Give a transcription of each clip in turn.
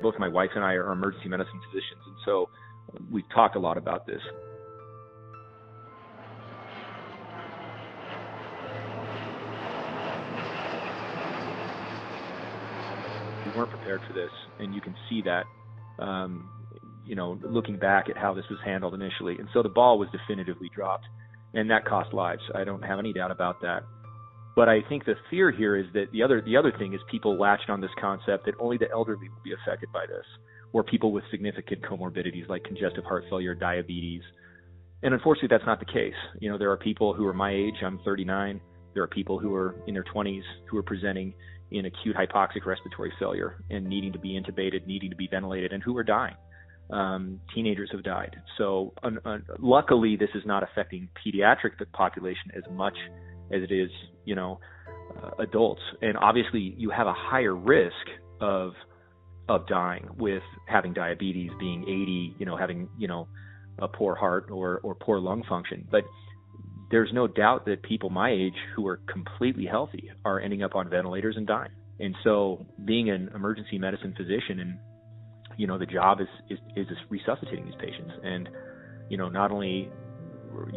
Both my wife and I are emergency medicine physicians, and so we talk a lot about this. We weren't prepared for this, and you can see that, um, you know, looking back at how this was handled initially. And so the ball was definitively dropped, and that cost lives. I don't have any doubt about that. But I think the fear here is that the other the other thing is people latched on this concept that only the elderly will be affected by this, or people with significant comorbidities like congestive heart failure, diabetes. And unfortunately, that's not the case. You know, there are people who are my age. I'm 39. There are people who are in their 20s who are presenting in acute hypoxic respiratory failure and needing to be intubated, needing to be ventilated, and who are dying. Um, teenagers have died. So, un- un- luckily, this is not affecting pediatric population as much as it is, you know, uh, adults. And obviously, you have a higher risk of of dying with having diabetes, being 80, you know, having you know a poor heart or or poor lung function. But there's no doubt that people my age who are completely healthy are ending up on ventilators and dying. And so, being an emergency medicine physician, and you know, the job is is, is resuscitating these patients, and you know, not only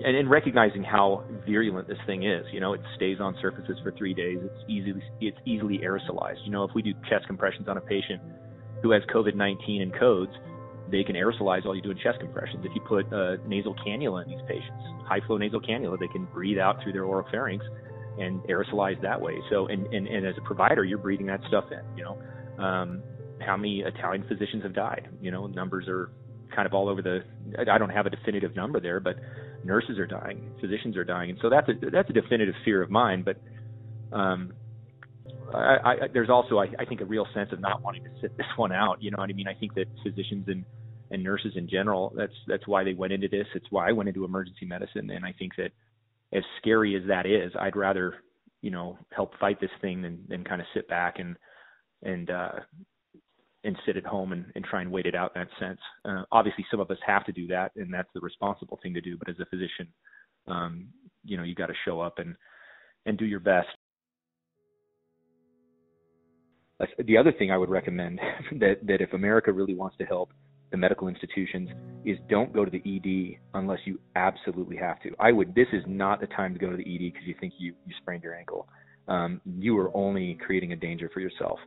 and, and recognizing how virulent this thing is. You know, it stays on surfaces for three days. It's easily it's easily aerosolized. You know, if we do chest compressions on a patient who has COVID-19 and codes, they can aerosolize all you do in chest compressions. If you put a nasal cannula in these patients, high flow nasal cannula, they can breathe out through their oral pharynx and aerosolize that way. So, and, and, and as a provider, you're breathing that stuff in, you know. Um, how many Italian physicians have died? You know, numbers are kind of all over the, I don't have a definitive number there, but nurses are dying, physicians are dying, and so that's a that's a definitive fear of mine. But um, I, I, there's also I, I think a real sense of not wanting to sit this one out. You know what I mean? I think that physicians and and nurses in general that's that's why they went into this. It's why I went into emergency medicine, and I think that as scary as that is, I'd rather you know help fight this thing than than kind of sit back and and uh and sit at home and, and try and wait it out in that sense. Uh, obviously, some of us have to do that, and that's the responsible thing to do. But as a physician, um, you know, you got to show up and and do your best. The other thing I would recommend that that if America really wants to help the medical institutions is don't go to the ED unless you absolutely have to. I would. This is not the time to go to the ED because you think you you sprained your ankle. Um, you are only creating a danger for yourself.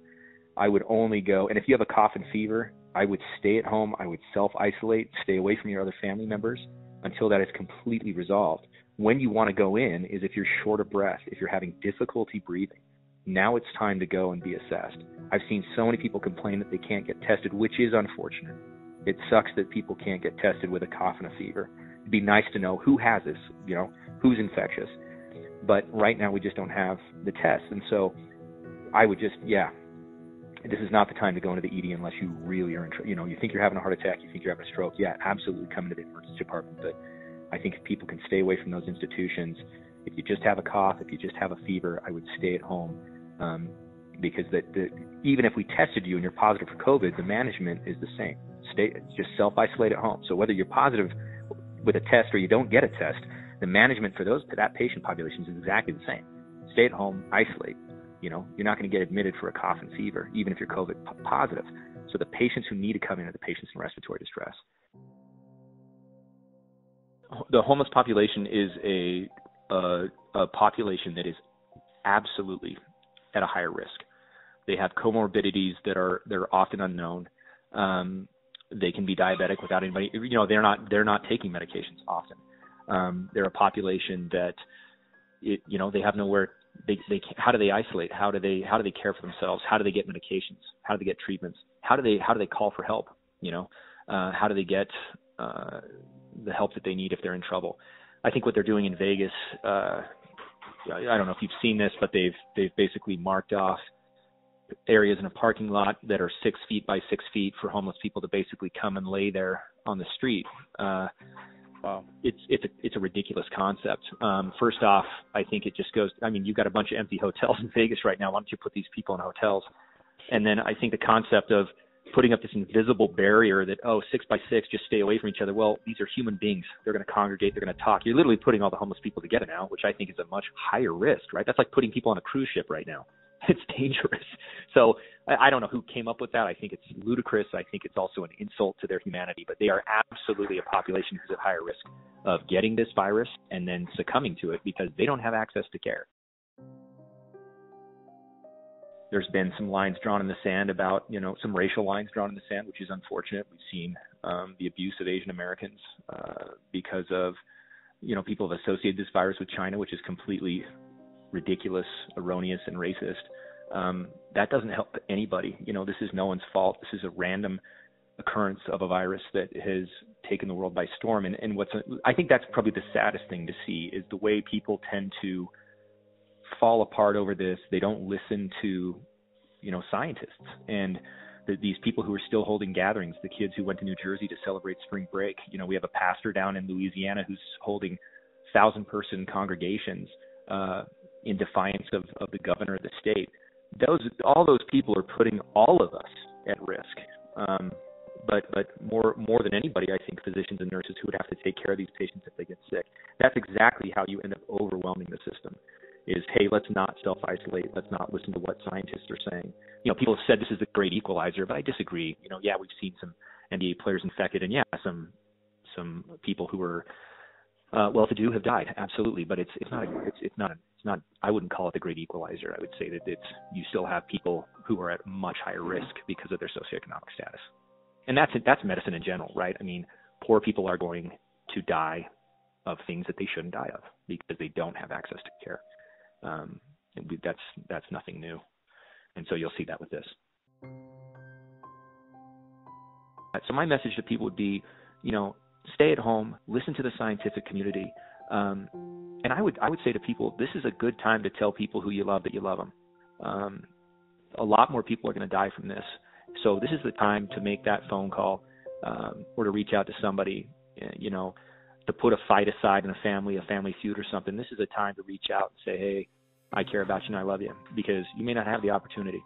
I would only go, and if you have a cough and fever, I would stay at home. I would self isolate, stay away from your other family members until that is completely resolved. When you want to go in is if you're short of breath, if you're having difficulty breathing. Now it's time to go and be assessed. I've seen so many people complain that they can't get tested, which is unfortunate. It sucks that people can't get tested with a cough and a fever. It'd be nice to know who has this, you know, who's infectious. But right now we just don't have the tests. And so I would just, yeah, this is not the time to go into the ED unless you really are you know, you think you're having a heart attack, you think you're having a stroke. Yeah, absolutely come into the emergency department. But I think if people can stay away from those institutions, if you just have a cough, if you just have a fever, I would stay at home. Um, because that even if we tested you and you're positive for COVID, the management is the same. Stay, just self isolate at home. So whether you're positive with a test or you don't get a test, the management for those that patient population is exactly the same. Stay at home, isolate, you know, you're not going to get admitted for a cough and fever, even if you're COVID positive. So the patients who need to come in are the patients in respiratory distress. The homeless population is a, a, a population that is absolutely at a higher risk. They have comorbidities that are they're often unknown. Um, they can be diabetic without anybody. You know, they're not they're not taking medications often. Um, they're a population that, it, you know, they have nowhere they they how do they isolate? How do they how do they care for themselves? How do they get medications? How do they get treatments? How do they how do they call for help? You know, uh, how do they get uh, the help that they need if they're in trouble? I think what they're doing in Vegas. Uh, I don't know if you've seen this, but they've they've basically marked off areas in a parking lot that are six feet by six feet for homeless people to basically come and lay there on the street. Uh, Wow. It's it's a it's a ridiculous concept. Um, first off, I think it just goes. I mean, you've got a bunch of empty hotels in Vegas right now. Why don't you put these people in hotels? And then I think the concept of putting up this invisible barrier that oh six by six just stay away from each other. Well, these are human beings. They're going to congregate. They're going to talk. You're literally putting all the homeless people together now, which I think is a much higher risk, right? That's like putting people on a cruise ship right now. it's dangerous. So I, I don't know who came up with that. I think it's ludicrous. I think it's also an insult to their humanity. But they are absolutely a population who's at higher risk of getting this virus and then succumbing to it because they don't have access to care. There's been some lines drawn in the sand about, you know, some racial lines drawn in the sand, which is unfortunate. We've seen um, the abuse of Asian Americans uh, because of, you know, people have associated this virus with China, which is completely ridiculous, erroneous, and racist. Um, that doesn't help anybody. You know, this is no one's fault. This is a random occurrence of a virus that has taken the world by storm. And, and what's I think that's probably the saddest thing to see is the way people tend to fall apart over this. They don't listen to, you know, scientists and the, these people who are still holding gatherings. The kids who went to New Jersey to celebrate spring break. You know, we have a pastor down in Louisiana who's holding thousand person congregations uh, in defiance of, of the governor of the state. Those all those people are putting all of us at risk. Um, but but more more than anybody, I think physicians and nurses who would have to take care of these patients if they get sick. That's exactly how you end up overwhelming the system. Is hey, let's not self isolate. Let's not listen to what scientists are saying. You know, people have said this is the great equalizer, but I disagree. You know, yeah, we've seen some NBA players infected, and yeah, some some people who were uh, well-to-do have died, absolutely. But it's it's not a, it's it's not a, it's not. I wouldn't call it the great equalizer. I would say that it's you still have people who are at much higher risk because of their socioeconomic status and that's that's medicine in general, right? I mean, poor people are going to die of things that they shouldn't die of because they don't have access to care. Um, that's that's nothing new, and so you'll see that with this. So my message to people would be, you know, stay at home, listen to the scientific community, um, and I would I would say to people, this is a good time to tell people who you love that you love them. Um, a lot more people are going to die from this so this is the time to make that phone call um, or to reach out to somebody, eh, you know, to put a fight aside in a family, a family feud or something. This is a time to reach out and say, hey, I care about you and I love you because you may not have the opportunity.